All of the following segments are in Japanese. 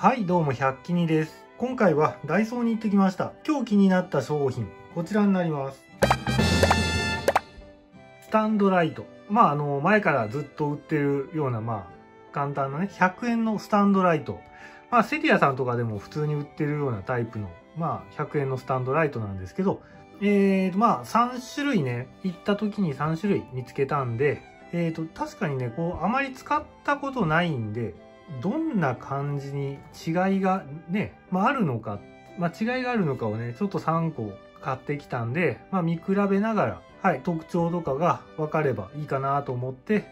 はい、どうも、百均です。今回はダイソーに行ってきました。今日気になった商品、こちらになります。スタンドライト。まあ、あの、前からずっと売ってるような、まあ、簡単なね、100円のスタンドライト。まあ、セリアさんとかでも普通に売ってるようなタイプの、まあ、100円のスタンドライトなんですけど、えーと、まあ、3種類ね、行った時に3種類見つけたんで、えーと、確かにね、こう、あまり使ったことないんで、どんな感じに違いがね、まあ、あるのか、まあ、違いがあるのかをね、ちょっと3個買ってきたんで、まあ、見比べながら、はい、特徴とかが分かればいいかなと思って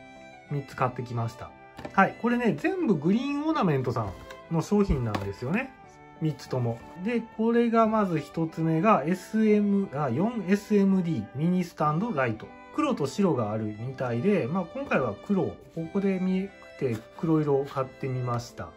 3つ買ってきました。はい、これね、全部グリーンオーナメントさんの商品なんですよね。3つとも。で、これがまず1つ目が SM、あ、4SMD ミニスタンドライト。黒と白があるみたいで、まあ今回は黒をここで見て黒色を買ってみました。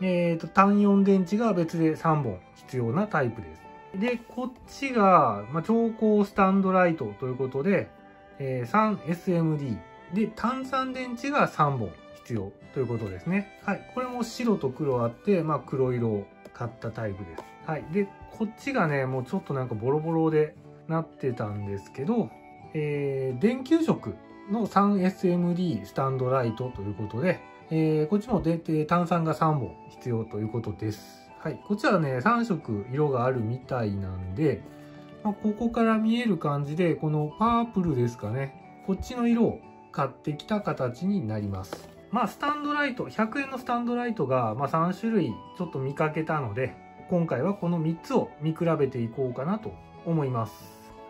えっ、ー、と、単4電池が別で3本必要なタイプです。で、こっちが、まあ、超高スタンドライトということで、えー、3SMD。で、単3電池が3本必要ということですね。はい。これも白と黒あって、まあ、黒色を買ったタイプです。はい。で、こっちがね、もうちょっとなんかボロボロでなってたんですけど、えー、電球色の 3SMD スタンドライトということで、えー、こっちもで炭酸が3本必要ということです。はい。こちはね、3色色があるみたいなんで、まあ、ここから見える感じで、このパープルですかね。こっちの色を買ってきた形になります。まあ、スタンドライト、100円のスタンドライトが、まあ、3種類ちょっと見かけたので、今回はこの3つを見比べていこうかなと思います。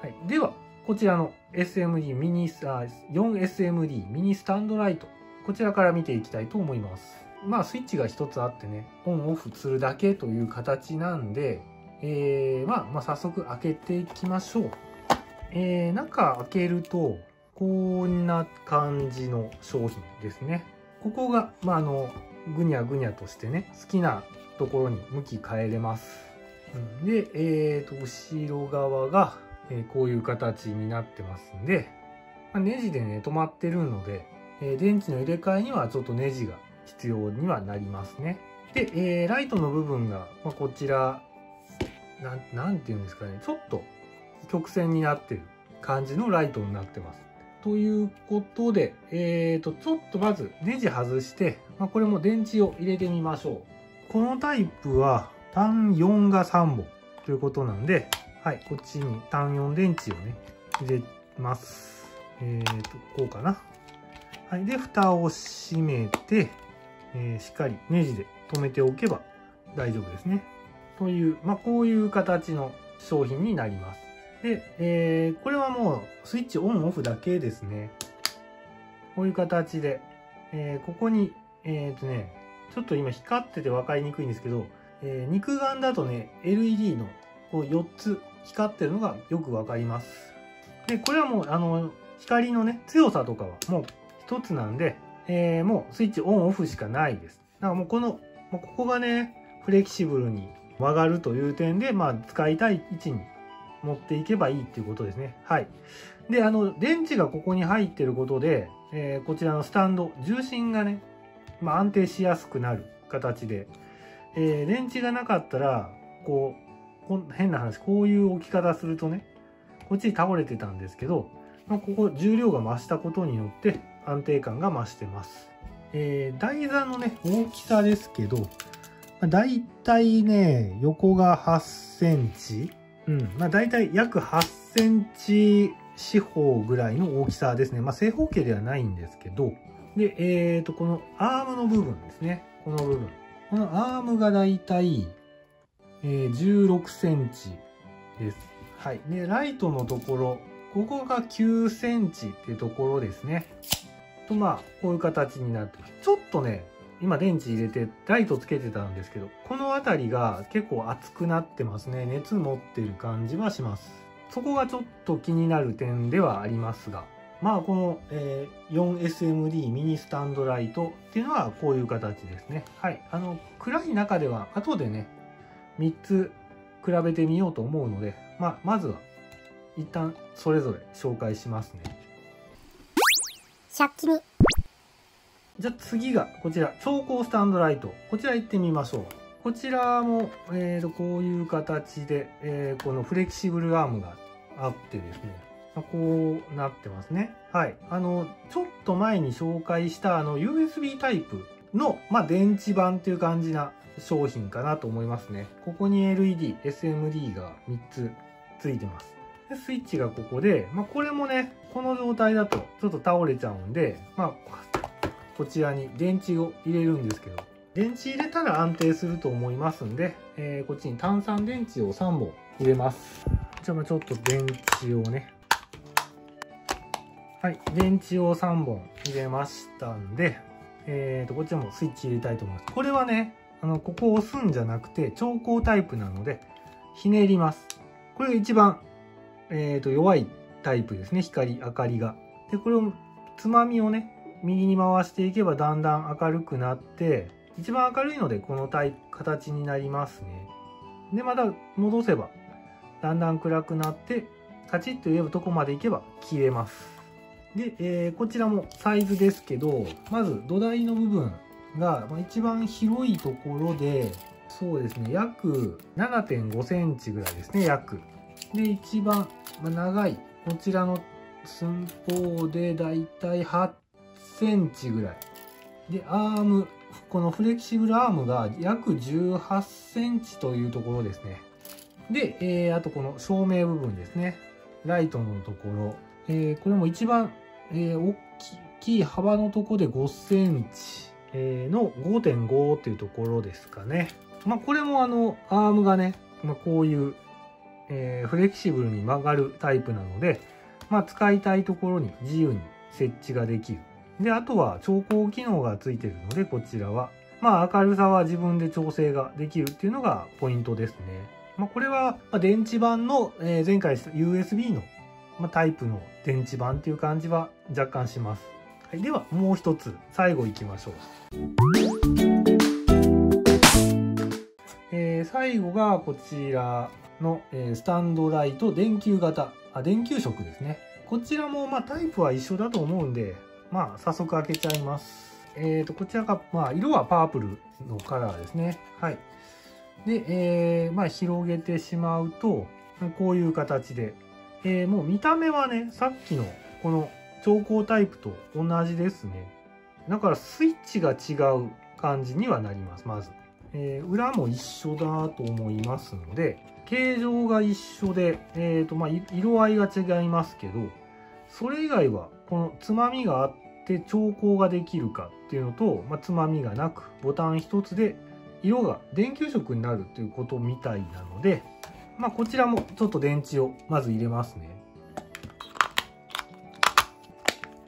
はい。では、こちらの SMD ミニ、4SMD ミニスタンドライト。こちらから見ていきたいと思います。まあ、スイッチが一つあってね、オンオフするだけという形なんで、えー、まあ、まあ、早速開けていきましょう。えー、中開けると、こんな感じの商品ですね。ここが、まあ、あの、ぐにゃぐにゃとしてね、好きなところに向き変えれます。で、えーと、後ろ側が、えこういう形になってますんで、まあ、ネジでね、止まってるので、え電池の入れ替えにはちょっとネジが必要にはなりますね。で、えー、ライトの部分が、まあ、こちら、なん、なんていうんですかね、ちょっと曲線になってる感じのライトになってます。ということで、えーと、ちょっとまずネジ外して、まあ、これも電池を入れてみましょう。このタイプは単4が3本ということなんで、はい、こっちに単4電池をね、入れます。えーと、こうかな。はい、で、蓋を閉めて、えー、しっかりネジで留めておけば大丈夫ですね。という、まあ、こういう形の商品になります。で、えー、これはもうスイッチオンオフだけですね。こういう形で、えー、ここに、えっ、ー、とね、ちょっと今光ってて分かりにくいんですけど、えー、肉眼だとね、LED のこう4つ光ってるのがよくわかります。で、これはもう、あの、光のね、強さとかはもう一つなんで、えー、もうスイッチオンオフしかないです。だからもうこの、もうここがね、フレキシブルに曲がるという点で、まあ、使いたい位置に持っていけばいいっていうことですね。はい。で、あの、電池がここに入ってることで、えー、こちらのスタンド、重心がね、まあ、安定しやすくなる形で、えー、電池がなかったら、こう、変な話、こういう置き方するとね、こっちに倒れてたんですけど、まあ、ここ重量が増したことによって安定感が増してます。えー、台座のね、大きさですけど、まあ、大体ね、横が8センチ。うん。まあ大体約8センチ四方ぐらいの大きさですね。まあ正方形ではないんですけど、で、えっ、ー、と、このアームの部分ですね。この部分。このアームが大体えー、16センチです。はい。で、ライトのところ、ここが9センチっていうところですね。と、まあ、こういう形になってます。ちょっとね、今電池入れてライトつけてたんですけど、この辺りが結構熱くなってますね。熱持ってる感じはします。そこがちょっと気になる点ではありますが、まあこの、え、4SMD ミニスタンドライトっていうのはこういう形ですね。はい。あの、暗い中では後でね、3つ比べてみようと思うので、まあ、まずは一旦それぞれ紹介しますね。100にじゃあ次がこちら超高スタンドライトこちら行ってみましょうこちらも、えー、とこういう形で、えー、このフレキシブルアームがあってですね、こうなってますね。はい。あの、ちょっと前に紹介したあの USB タイプの、まあ、電池版っていう感じな商品かなと思いますね。ここに LED、SMD が3つついてます。でスイッチがここで、まあ、これもね、この状態だとちょっと倒れちゃうんで、まあ、こちらに電池を入れるんですけど、電池入れたら安定すると思いますんで、えー、こっちに炭酸電池を3本入れます。じゃあちょっと電池をね、はい、電池を3本入れましたんで、えーと、こっちもスイッチ入れたいと思います。これはね、あの、ここを押すんじゃなくて、調光タイプなので、ひねります。これが一番、えーと、弱いタイプですね、光、明かりが。で、これを、つまみをね、右に回していけばだんだん明るくなって、一番明るいのでこのタイ形になりますね。で、また戻せば、だんだん暗くなって、カチッと言えばどこまで行けば消えます。で、えー、こちらもサイズですけど、まず土台の部分が、一番広いところで、そうですね、約7.5センチぐらいですね、約。で、一番、長い、こちらの寸法でだいたい8センチぐらい。で、アーム、このフレキシブルアームが約18センチというところですね。で、えー、あとこの照明部分ですね。ライトのところ。えー、これも一番、えー、大きい幅のところで5センチ、えー、の5.5っていうところですかね。まあ、これもあの、アームがね、まあ、こういう、えー、フレキシブルに曲がるタイプなので、まあ、使いたいところに自由に設置ができる。で、あとは調光機能がついてるので、こちらは。まあ、明るさは自分で調整ができるっていうのがポイントですね。まあ、これは、電池版の、え前回した USB のまあ、タイプの電池版っていう感じは若干します。はい、ではもう一つ最後いきましょう。えー、最後がこちらの、え、スタンドライト電球型あ電球色ですね。こちらもまあタイプは一緒だと思うんでまあ早速開けちゃいます。えーとこちらがまあ色はパープルのカラーですね。はい。で、えー、まあ広げてしまうとこういう形でえー、もう見た目はね、さっきのこの調光タイプと同じですね。だからスイッチが違う感じにはなります、まず。えー、裏も一緒だと思いますので、形状が一緒で、えーとまあ、色合いが違いますけど、それ以外はこのつまみがあって調光ができるかっていうのと、まあ、つまみがなくボタン一つで色が電球色になるということみたいなので、まあ、こちらもちょっと電池をまず入れますね。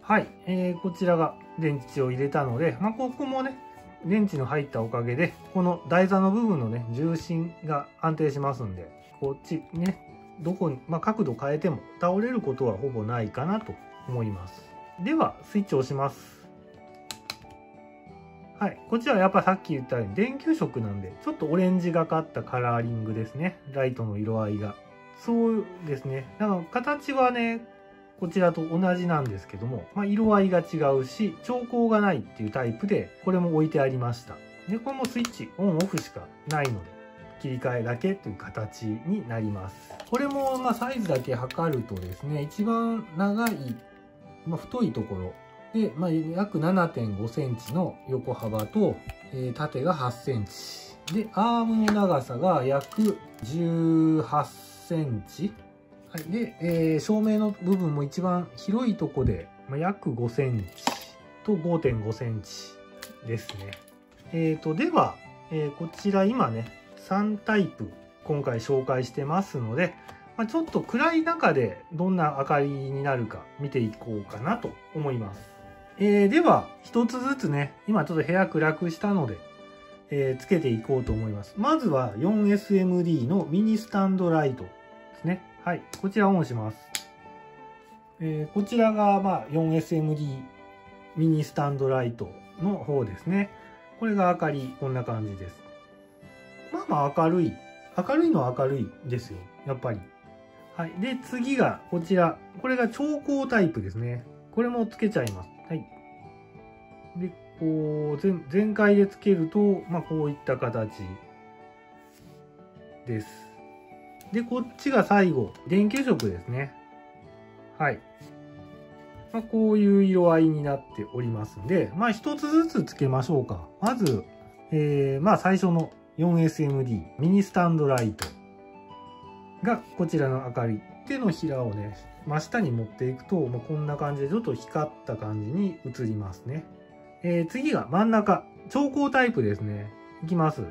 はい、えー、こちらが電池を入れたので、まあ、ここもね、電池の入ったおかげで、この台座の部分のね、重心が安定しますんで、こっちね、どこに、まあ、角度変えても倒れることはほぼないかなと思います。では、スイッチを押します。はい。こちらはやっぱさっき言ったように電球色なんで、ちょっとオレンジがかったカラーリングですね。ライトの色合いが。そうですね。だか形はね、こちらと同じなんですけども、まあ、色合いが違うし、調光がないっていうタイプで、これも置いてありました。で、これもスイッチオンオフしかないので、切り替えだけという形になります。これもまサイズだけ測るとですね、一番長い、まあ、太いところで、まあ、約7.5センチの横幅と、えー、縦が8センチ。で、アームの長さが約18センチ。はい。で、えー、照明の部分も一番広いとこで、まあ、約5センチと5.5センチですね。えーと、では、えー、こちら今ね、3タイプ今回紹介してますので、まあ、ちょっと暗い中でどんな明かりになるか見ていこうかなと思います。えー、では、一つずつね、今ちょっと部屋暗くしたので、えー、つけていこうと思います。まずは 4SMD のミニスタンドライトですね。はい、こちらオンします。えー、こちらが、まあ、4SMD ミニスタンドライトの方ですね。これが明かり、こんな感じです。まあまあ明るい。明るいのは明るいですよ。やっぱり。はい。で、次がこちら。これが調光タイプですね。これもつけちゃいます。はい。で、こう、全全開でつけると、まあ、こういった形です。で、こっちが最後、電球色ですね。はい。まあ、こういう色合いになっておりますんで、まあ一つずつつけましょうか。まず、えー、まあ最初の 4SMD ミニスタンドライトがこちらの明かり。手のひらをね、真下に持っていくと、まあ、こんな感じでちょっと光った感じに映りますね。えー、次が真ん中。調光タイプですね。いきます。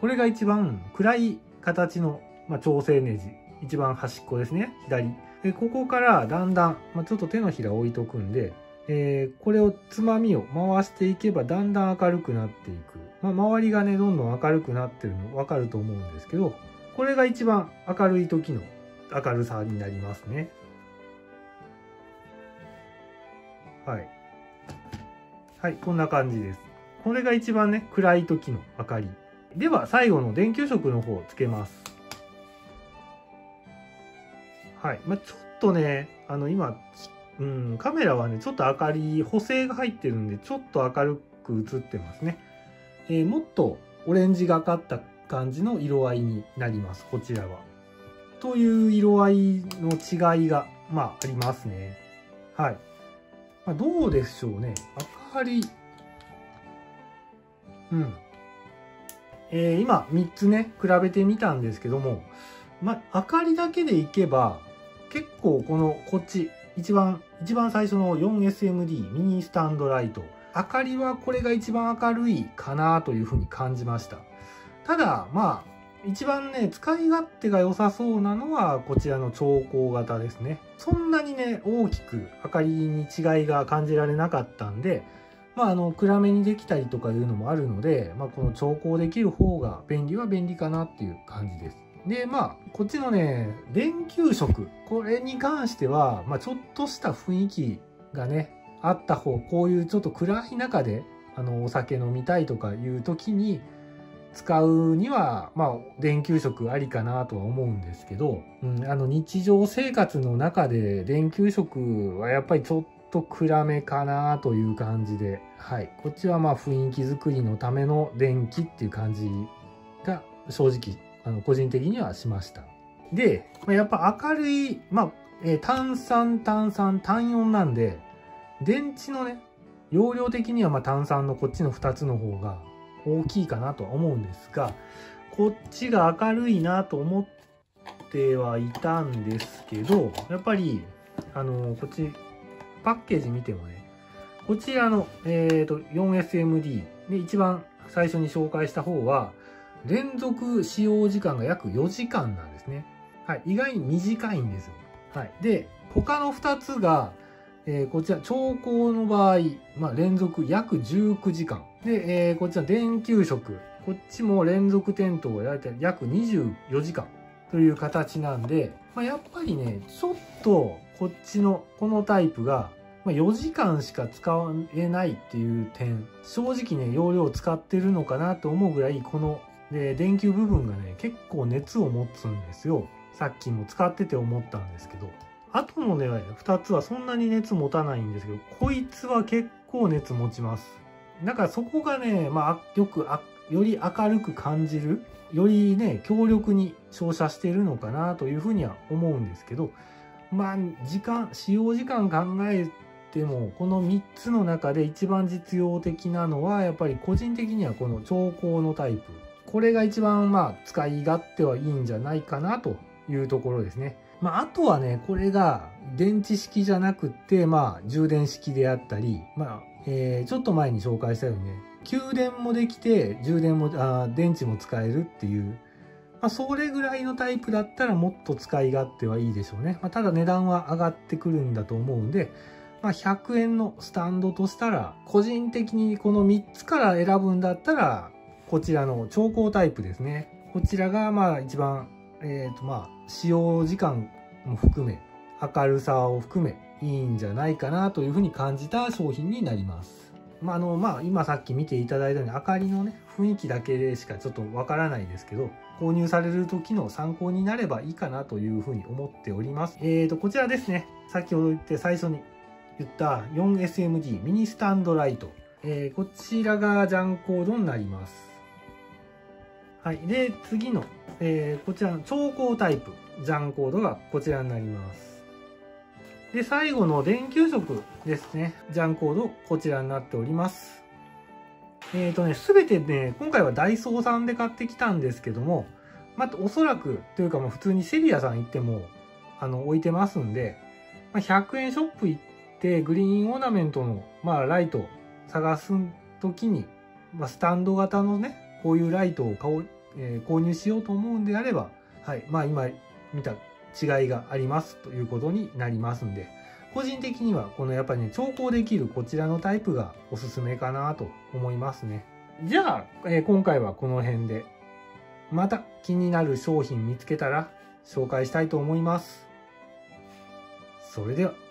これが一番暗い形の、まあ、調整ネジ。一番端っこですね。左。でここからだんだん、まあ、ちょっと手のひら置いとくんで、えー、これをつまみを回していけばだんだん明るくなっていく。まあ、周りがね、どんどん明るくなってるのわかると思うんですけど、これが一番明るい時の明るさになりますね。はい。はい、こんな感じです。これが一番ね、暗い時の明かり。では、最後の電球色の方をつけます。はい。まあ、ちょっとね、あの、今、うん、カメラはね、ちょっと明かり、補正が入ってるんで、ちょっと明るく映ってますね。えー、もっとオレンジがかった感じの色合いになります、こちらは。という色合いの違いが、まあ、ありますね。はい。まあ、どうでしょうね。明かり。うん。えー、今、3つね、比べてみたんですけども、ま、明かりだけでいけば、結構この、こっち、一番、一番最初の 4SMD ミニスタンドライト。明かりはこれが一番明るいかなというふうに感じました。ただ、まあ、一番ね、使い勝手が良さそうなのは、こちらの調光型ですね。そんなにね、大きく明かりに違いが感じられなかったんで、まあ、あの、暗めにできたりとかいうのもあるので、まあ、この調光できる方が便利は便利かなっていう感じです。で、まあ、こっちのね、電球色。これに関しては、まあ、ちょっとした雰囲気がね、あった方、こういうちょっと暗い中で、あの、お酒飲みたいとかいう時に、使うには、まあ、電球色ありかなとは思うんですけど、うん、あの、日常生活の中で電球色はやっぱりちょっと暗めかなという感じで、はい。こっちはまあ雰囲気作りのための電気っていう感じが正直、あの、個人的にはしました。で、やっぱ明るい、まあ、えー、炭酸、炭酸、単4なんで、電池のね、容量的にはま炭酸のこっちの2つの方が大きいかなとは思うんですが、こっちが明るいなと思ってはいたんですけど、やっぱり、あの、こっち、パッケージ見てもね、こちらの、えっ、ー、と、4SMD で一番最初に紹介した方は、連続使用時間が約4時間なんですね。はい。意外に短いんですよ。はい。で、他の2つが、えー、こちら、調光の場合、まあ、連続約19時間。で、えー、こちら、電球色。こっちも連続点灯が約24時間という形なんで、まあ、やっぱりね、ちょっとこっちの、このタイプが、まあ、4時間しか使えないっていう点、正直ね、容量使ってるのかなと思うぐらい、この、で、電球部分がね、結構熱を持つんですよ。さっきも使ってて思ったんですけど。あとのね、2つはそんなに熱持たないんですけど、こいつは結構熱持ちます。だからそこがね、まあ、よくあ、より明るく感じる、よりね、強力に照射してるのかなというふうには思うんですけど、まあ、時間、使用時間考えても、この3つの中で一番実用的なのは、やっぱり個人的にはこの調光のタイプ。これが一番まあ使い勝手はいいんじゃないかなというところですね。まあ、あとはね、これが電池式じゃなくって、まあ、充電式であったり、まあ、え、ちょっと前に紹介したようにね、給電もできて、充電も、あ電池も使えるっていう、まあ、それぐらいのタイプだったらもっと使い勝手はいいでしょうね。まあ、ただ値段は上がってくるんだと思うんで、まあ、100円のスタンドとしたら、個人的にこの3つから選ぶんだったら、こちらの調光タイプですね。こちらがまあ一番えっ、ー、とまあ、使用時間も含め、明るさを含め、いいんじゃないかなというふうに感じた商品になります。まあ、あの、まあ、今さっき見ていただいたように、明かりのね、雰囲気だけでしかちょっとわからないですけど、購入される時の参考になればいいかなというふうに思っております。えーと、こちらですね。先ほど言って最初に言った 4SMD ミニスタンドライト。えー、こちらがジャンコードになります。はい。で、次の、えー、こちらの超高タイプ、ジャンコードがこちらになります。で、最後の電球色ですね。ジャンコード、こちらになっております。えっ、ー、とね、すべてね、今回はダイソーさんで買ってきたんですけども、まあ、おそらく、というかまあ普通にセリアさん行っても、あの、置いてますんで、まあ、100円ショップ行って、グリーンオーナメントの、まあ、ライト探すときに、まあ、スタンド型のね、こういうライトを買おう、えー、購入しようと思うんであれば、はい。まあ、今見た違いがありますということになりますんで、個人的にはこのやっぱりね、調光できるこちらのタイプがおすすめかなと思いますね。じゃあ、えー、今回はこの辺で、また気になる商品見つけたら紹介したいと思います。それでは。